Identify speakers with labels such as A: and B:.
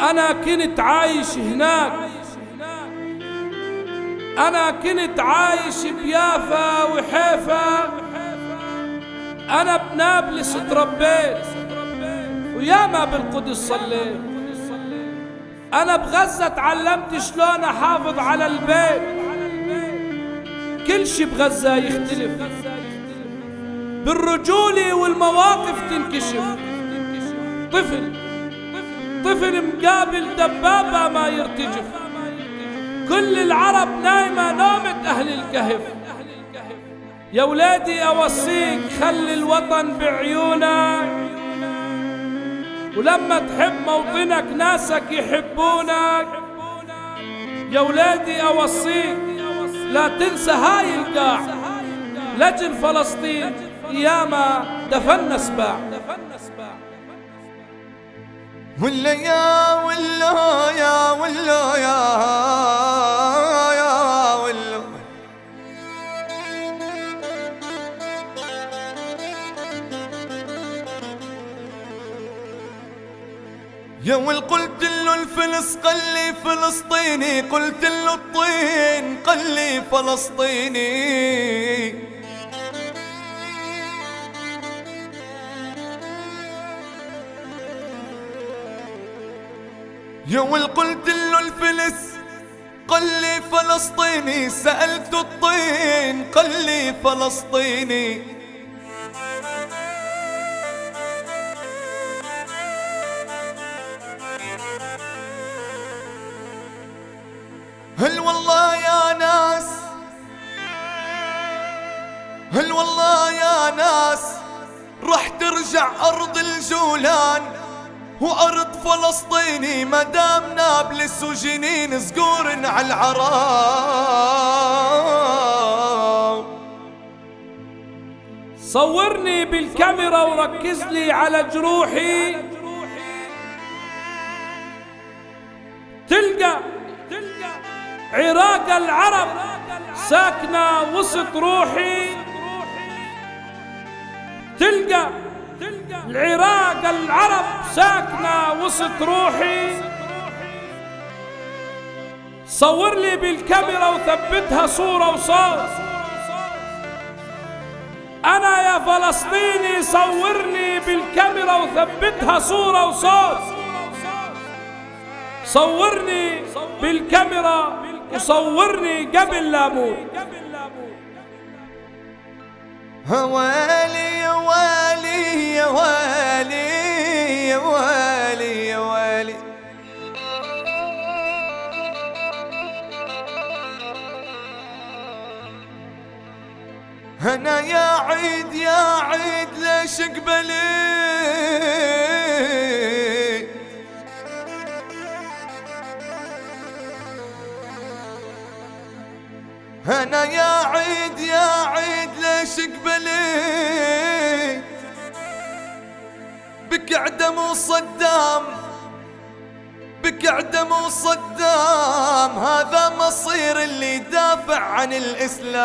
A: أنا كنت عايش هناك. أنا كنت عايش بيافا وحيفا. أنا بنابلس تربيت وياما بالقدس صليت. أنا بغزة تعلمت شلون أحافظ على البيت. كل شي بغزة يختلف. بالرجولة والمواقف تنكشف. طفل طفل مقابل دبابة ما يرتجف. كل العرب نايمة نومة أهل الكهف. يا ولادي أوصيك خلي الوطن بعيونك. ولما تحب موطنك ناسك يحبونك. يا ولادي أوصيك لا تنسى هاي القاع. لجل فلسطين ياما دفنا سباع.
B: ولا يا ولا يا ولا يا يا يا ول قلت له الفلس قلي فلسطيني قلت له الطين قلي فلسطيني. يا ول قلت له الفلس قل لي فلسطيني سألت الطين قل لي فلسطيني. هل والله يا ناس؟ هل والله يا ناس؟ رح ترجع أرض الجولان. وأرض فلسطيني مدام نابلس وجنين زقور على العرام
A: صورني بالكاميرا وركز لي على جروحي. تلقى عراق العرب ساكنة وسط روحي. تلقى العراق العرب ساكنة وسط روحي. صور لي بالكاميرا وثبتها صورة وصوت أنا يا فلسطيني صورني بالكاميرا وثبتها صورة وصوت صورني بالكاميرا وصورني قبل لا أموت.
B: هوالي يا والي يا والي يا والي يا أنا يا عيد يا عيد ليش قبلي؟ أنا يا عيد يا عيد ليش قبليت عدم وصدام بك عدم وصدام هذا مصير اللي يدافع عن الإسلام.